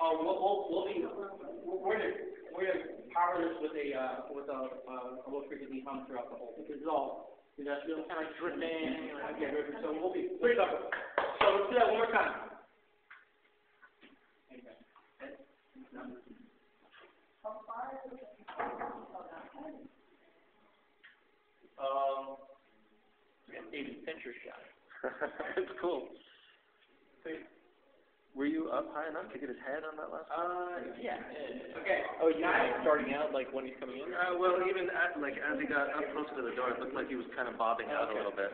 Oh, we'll, we'll, we'll be, we're we're gonna power this with a, uh, with a, uh, a low frequency hum throughout the whole, because it's all industrial, kind of like dripping, like, yeah, dripping, so we'll be, we'll cover. So let's do that one more time. Um, David Fincher shot. It's cool. Were you up high enough to get his head on that last? Uh, yeah, okay. Oh, you mean starting out, like when he's coming in? Uh, well, even at, like as he got up close to the door, it looked like he was kind of bobbing out a little bit.